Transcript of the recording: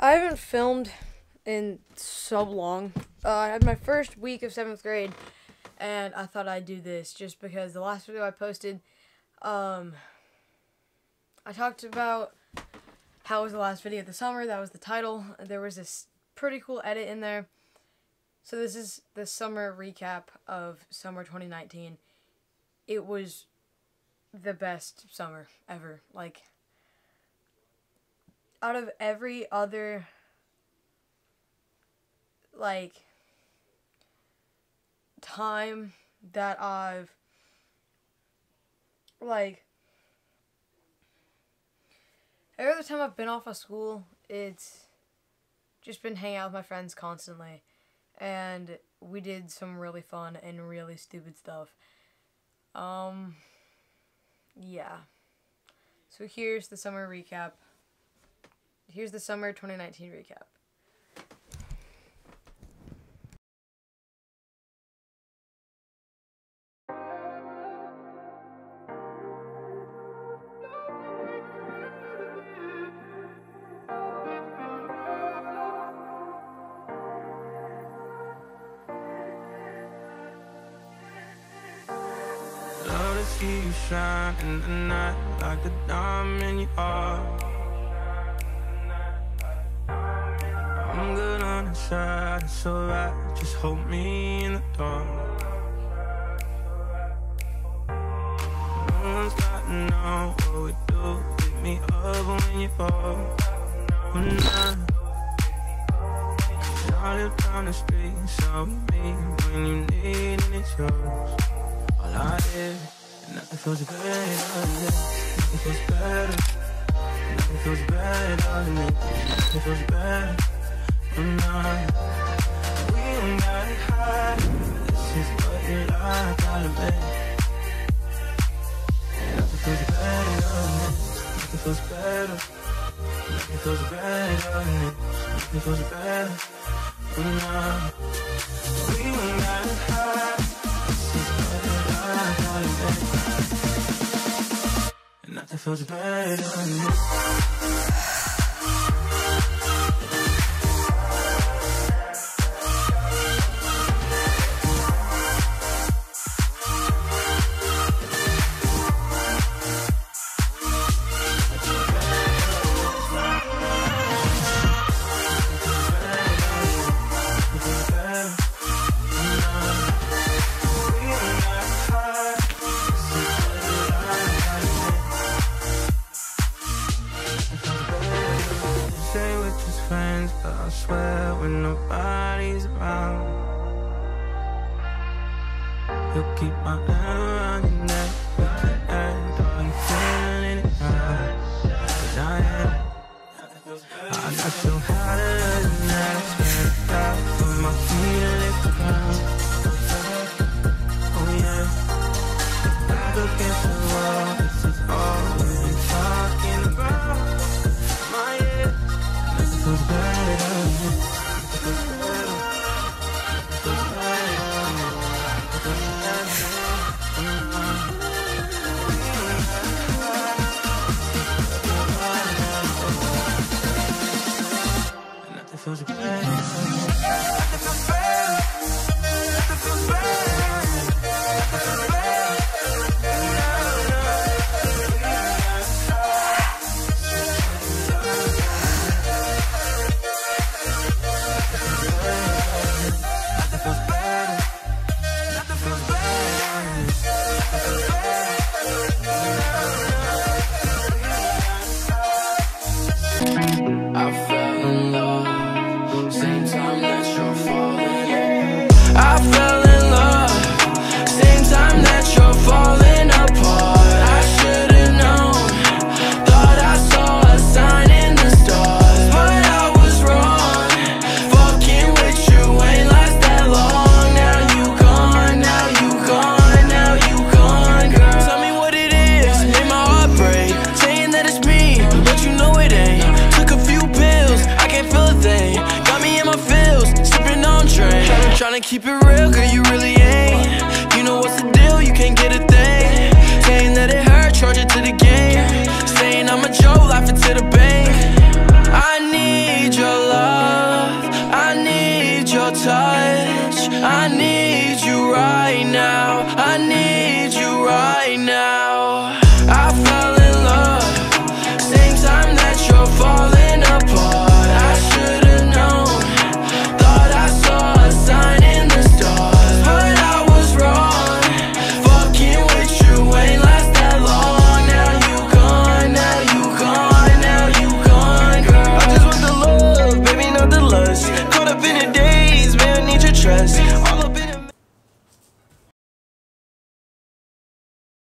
I haven't filmed in so long. Uh, I had my first week of seventh grade, and I thought I'd do this just because the last video I posted, um, I talked about how was the last video of the summer. That was the title. There was this pretty cool edit in there. So this is the summer recap of summer 2019. It was the best summer ever. Like out of every other like time that I've like every other time I've been off of school, it's just been hanging out with my friends constantly. And we did some really fun and really stupid stuff. Um yeah. So here's the summer recap here's the summer 2019 recap. Love to see you shine in the night like a diamond you are. On it's alright. Just hold me in the dark. No one's got to know what we do. Pick me up when you fall. When I, I live down the street, so me when you need it, it's yours. All I did, and nothing feels better. Nothing feels better. Nothing feels better. Nothing feels better. Not. We got it high. This is what you like, be. Nothing feels better. Nothing feels better. Nothing feels better. Nothing feels better. Not. We high. This is what you like. And nothing feels better than it. Friends, but I swear when nobody's around, you'll keep my hand around your neck. Better Tryna keep it real, girl, you really ain't. You know what's the deal, you can't get a thing. Saying that it hurt, charge it to the game.